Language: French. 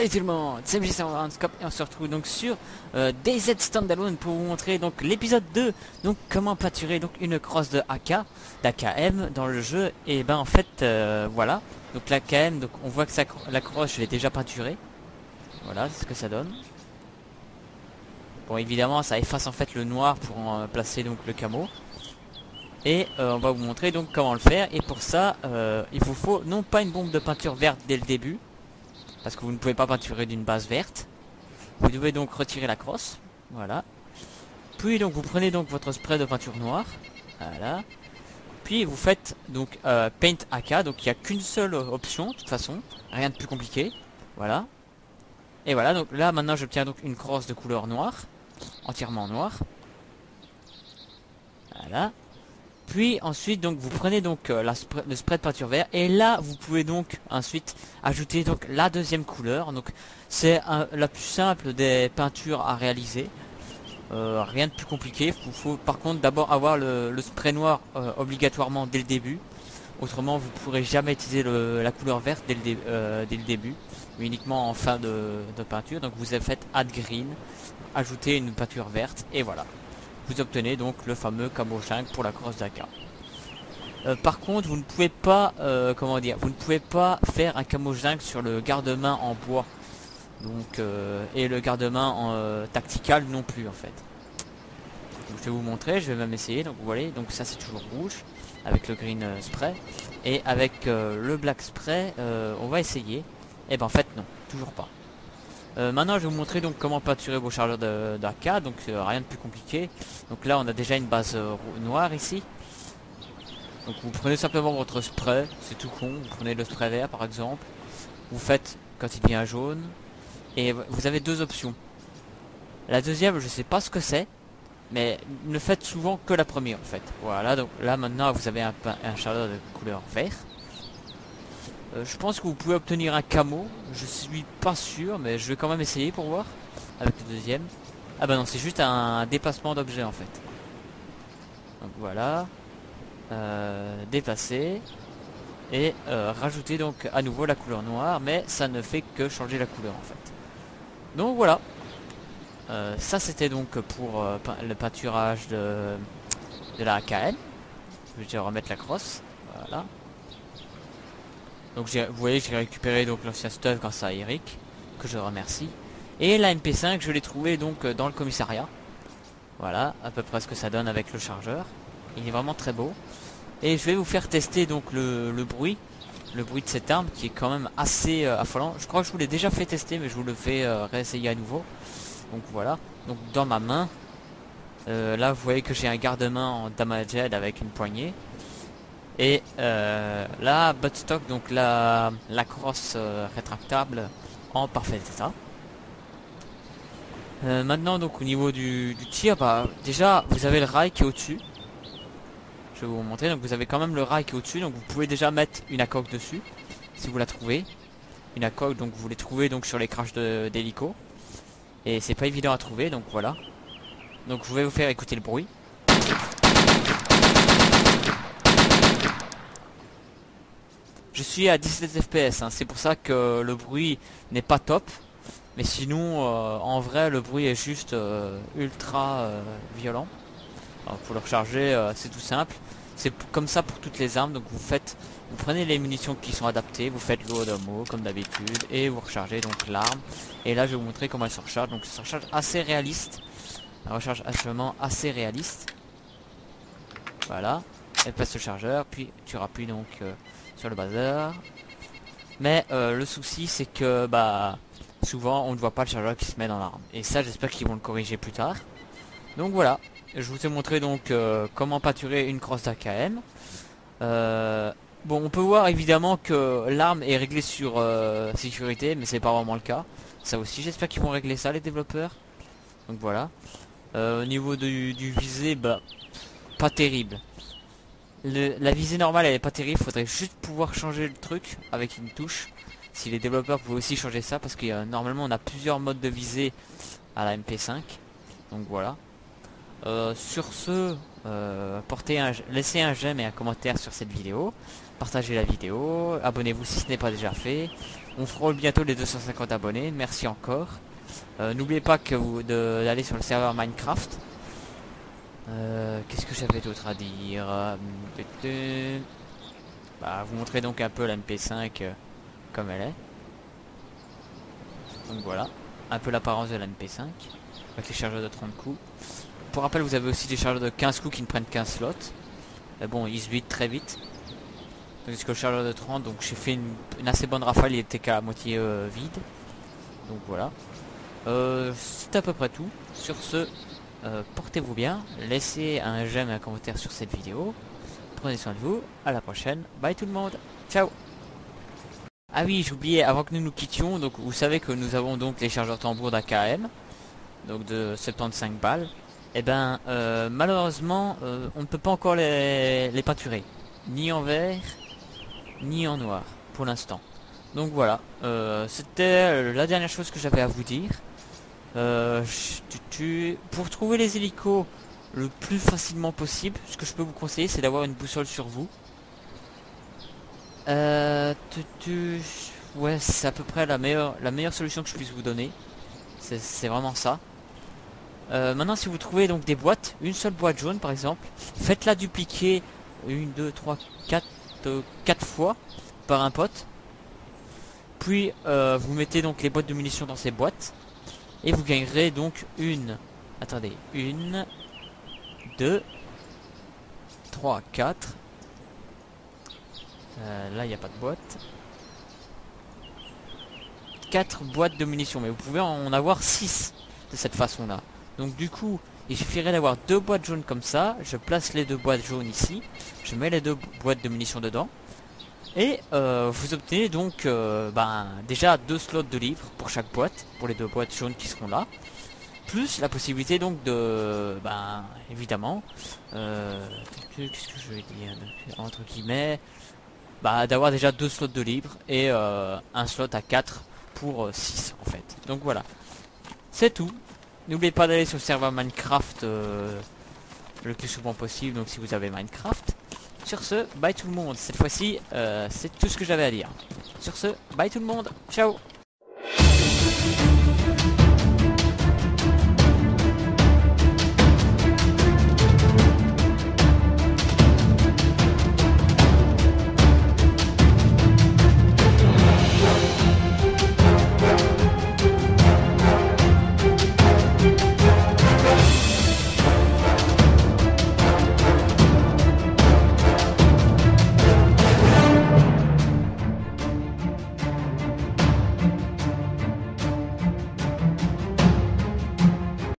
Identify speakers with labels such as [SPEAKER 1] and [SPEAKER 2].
[SPEAKER 1] Salut tout le monde, c'est MJ Scope et on se retrouve donc sur euh, DayZ Standalone pour vous montrer donc l'épisode 2 donc comment pâturer donc une crosse de AK d'AKM dans le jeu? Et ben en fait euh, voilà. Donc l'AKM donc on voit que ça, la crosse je l'ai déjà peinturée voilà c'est ce que ça donne. Bon évidemment ça efface en fait le noir pour en placer donc le camo. Et euh, on va vous montrer donc comment le faire. Et pour ça euh, il vous faut non pas une bombe de peinture verte dès le début parce que vous ne pouvez pas peinturer d'une base verte. Vous devez donc retirer la crosse. Voilà. Puis donc vous prenez donc votre spray de peinture noire. Voilà. Puis vous faites donc euh, paint AK donc il n'y a qu'une seule option de toute façon. Rien de plus compliqué. Voilà. Et voilà. Donc là maintenant j'obtiens donc une crosse de couleur noire. Entièrement noire. Voilà puis ensuite donc vous prenez donc euh, le spray de peinture vert et là vous pouvez donc ensuite ajouter donc la deuxième couleur. Donc c'est la plus simple des peintures à réaliser. Euh, rien de plus compliqué. Il faut, par contre d'abord avoir le, spray noir euh, obligatoirement dès le début. Autrement vous pourrez jamais utiliser la couleur verte dès le, début. Uniquement en fin de, de peinture. Donc vous avez fait add green, ajouter une peinture verte et voilà vous obtenez donc le fameux camo 5 pour la crosse d'Aka. Euh, par contre, vous ne pouvez pas, euh, comment dire, vous ne pouvez pas faire un camo 5 sur le garde-main en bois. Donc, euh, et le garde-main en tactical non plus en fait. je vais vous montrer, je vais même essayer. Donc vous voyez, donc ça c'est toujours rouge avec le green spray et avec le black spray, on va essayer. Et eh ben en fait non, toujours pas. Euh, maintenant je vais vous montrer donc comment peinturer vos chargeurs d'AK, donc euh, rien de plus compliqué. Donc là on a déjà une base euh, noire ici. Donc vous prenez simplement votre spray, c'est tout con, vous prenez le spray vert par exemple. Vous faites quand il devient jaune. Et vous avez deux options. La deuxième je sais pas ce que c'est. Mais ne faites souvent que la première en fait. Voilà donc là maintenant vous avez un, un chargeur de couleur vert. Euh, je pense que vous pouvez obtenir un camo. Je suis pas sûr, mais je vais quand même essayer pour voir. Avec le deuxième. Ah bah non, c'est juste un déplacement d'objet en fait. Donc voilà. Euh, déplacer. Et euh, rajouter donc à nouveau la couleur noire. Mais ça ne fait que changer la couleur en fait. Donc voilà. ça c'était donc pour le peinturage de, la AKM. Je vais remettre la crosse. Voilà. Donc vous voyez j'ai récupéré donc l'ancien stuff grâce à Eric, que je remercie. Et la MP5 je l'ai trouvé donc euh, dans le commissariat. Voilà, à peu près ce que ça donne avec le chargeur. Il est vraiment très beau. Et je vais vous faire tester donc le, bruit. Le bruit de cette arme qui est quand même assez euh, affolant. Je crois que je vous l'ai déjà fait tester mais je vous le fais euh, réessayer à nouveau. Donc voilà. Donc dans ma main. là vous voyez que j'ai un garde-main en damaged avec une poignée. Et euh, la buttstock, donc la, la crosse euh, rétractable en parfait état. Euh, maintenant donc au niveau du, tir, bah déjà vous avez le rail qui est au-dessus. Je vais vous montrer, donc vous avez quand même le rail qui est au-dessus, donc vous pouvez déjà mettre une ACOG dessus, si vous la trouvez. Une ACOG, donc vous les trouvez donc sur les crashs d'hélico. Et c'est pas évident à trouver, donc voilà. Donc je vais vous faire écouter le bruit. Je suis à 17 fps, hein. c'est pour ça que le bruit n'est pas top. Mais sinon, euh, en vrai, le bruit est juste euh, ultra euh, violent. pour le recharger, c'est tout simple. C'est comme ça pour toutes les armes. Donc vous faites, vous prenez les munitions qui sont adaptées, vous faites l'eau d'homo comme d'habitude, et vous rechargez donc l'arme. Et là, je vais vous montrer comment elle se recharge. Donc, se recharge assez réaliste. La recharge actuellement assez réaliste. Voilà. Elle passe le chargeur, puis tu rappuies donc sur le bazar. Mais euh, le souci c'est que bah souvent on ne voit pas le chargeur qui se met dans l'arme. Et ça j'espère qu'ils vont le corriger plus tard. Donc voilà, je vous ai montré donc euh, comment pâturer une crosse d'AKM. Euh, bon on peut voir évidemment que l'arme est réglée sur sécurité mais c'est pas vraiment le cas. Ça aussi j'espère qu'ils vont régler ça les développeurs. Donc voilà. au niveau du, du visé, bah pas terrible la visée normale elle est pas terrible, faudrait juste pouvoir changer le truc avec une touche. Si les développeurs pouvaient aussi changer ça, parce que normalement on a plusieurs modes de visée à la MP5. Donc voilà. Euh, sur ce, euh, portez un, laissez un j'aime et un commentaire sur cette vidéo. Partagez la vidéo. Abonnez-vous si ce n'est pas déjà fait. On frôle bientôt les 250 abonnés. Merci encore. Euh, n'oubliez pas que d'aller sur le serveur Minecraft. Qu'est-ce que j'avais d'autre à dire bah, Vous montrer donc un peu la MP5 comme elle est. Donc voilà, un peu l'apparence de la MP5 avec les chargeurs de 30 coups. Pour rappel, vous avez aussi des chargeurs de 15 coups qui ne prennent qu'un slot. Mais bon, ils se vident très vite. Tandis que le chargeur de 30, donc j'ai fait une, assez bonne rafale, il était qu'à moitié euh, vide. Donc voilà. Euh, c'est à peu près tout. Sur ce, euh, portez-vous bien. Laissez un j'aime et un commentaire sur cette vidéo. Prenez soin de vous. À la prochaine. Bye tout le monde. Ciao ah oui, j'oubliais, avant que nous nous quittions, donc vous savez que nous avons donc les chargeurs tambour d'AKM, donc de 75 balles. Et eh ben, euh, malheureusement, euh, on ne peut pas encore les, les peinturer, ni en vert, ni en noir, pour l'instant. Donc voilà, c'était la dernière chose que j'avais à vous dire. Pour trouver les hélicos le plus facilement possible, ce que je peux vous conseiller, c'est d'avoir une boussole sur vous. Euh, ouais, c'est à peu près la meilleure, la meilleure solution que je puisse vous donner. C'est vraiment ça. Euh, maintenant, si vous trouvez donc des boîtes, une seule boîte jaune par exemple, faites-la dupliquer une, deux, trois, quatre, euh, quatre fois par un pote. Puis euh, vous mettez donc les boîtes de munitions dans ces boîtes et vous gagnerez donc une. Attendez, une, deux, trois, quatre, euh, là, il n'y a pas de boîte. 4 boîtes de munitions, mais vous pouvez en avoir 6 de cette façon-là. Donc du coup, il suffirait d'avoir deux boîtes jaunes comme ça. Je place les deux boîtes jaunes ici. Je mets les deux boîtes de munitions dedans. Et euh, vous obtenez donc euh, ben, déjà deux slots de livres pour chaque boîte, pour les deux boîtes jaunes qui seront là. Plus la possibilité donc de, ben, évidemment, qu'est-ce que je vais dire, entre guillemets, bah, d'avoir déjà deux slots de libre et euh, un slot à 4 pour 6 euh, en fait. Donc voilà. C'est tout. N'oubliez pas d'aller sur le serveur Minecraft euh, le plus souvent possible, donc si vous avez Minecraft. Sur ce, bye tout le monde. Cette fois-ci, c'est tout ce que j'avais à dire. Sur ce, bye tout le monde. Ciao